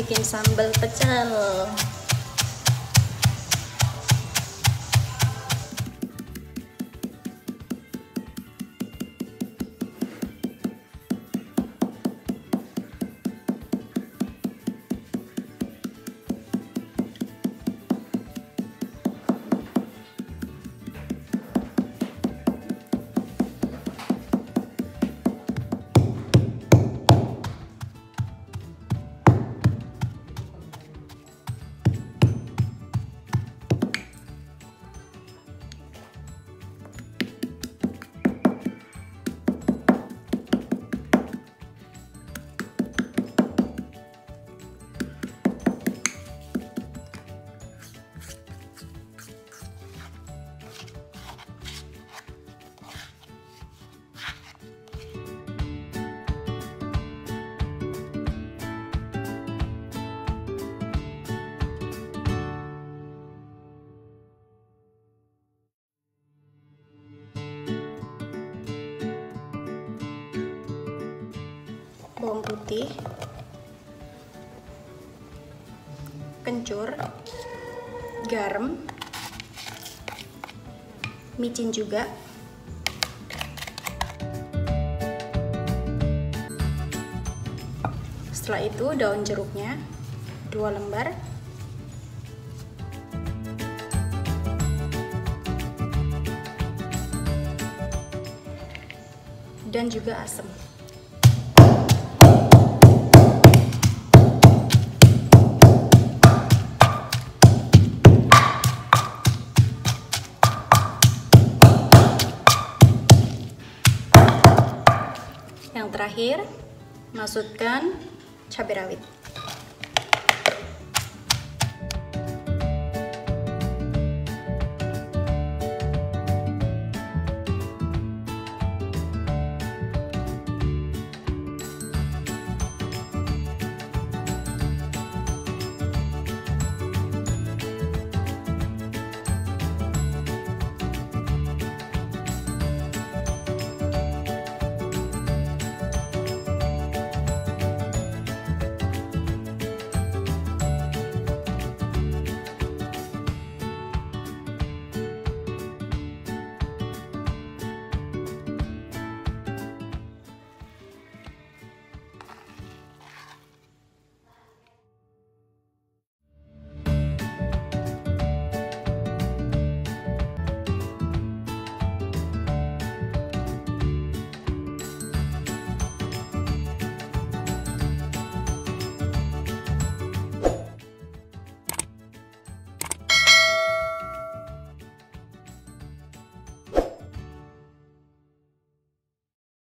bikin sambal pecel bawang putih. Kencur. Garam. Micin juga. Setelah itu daun jeruknya dua lembar. Dan juga asam Yang terakhir, masukkan cabai rawit.